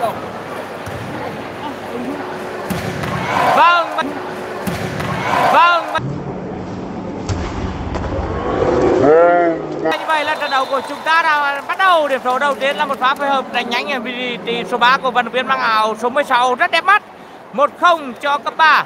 Vâng vâng. vâng vâng. Như vậy là trận đấu của chúng ta đã bắt đầu điểm số đầu tiên là một pha phối hợp đánh nhanh ở vị trí số 3 của vận động viên mang áo số 16 rất đẹp mắt. 1-0 cho cấp 3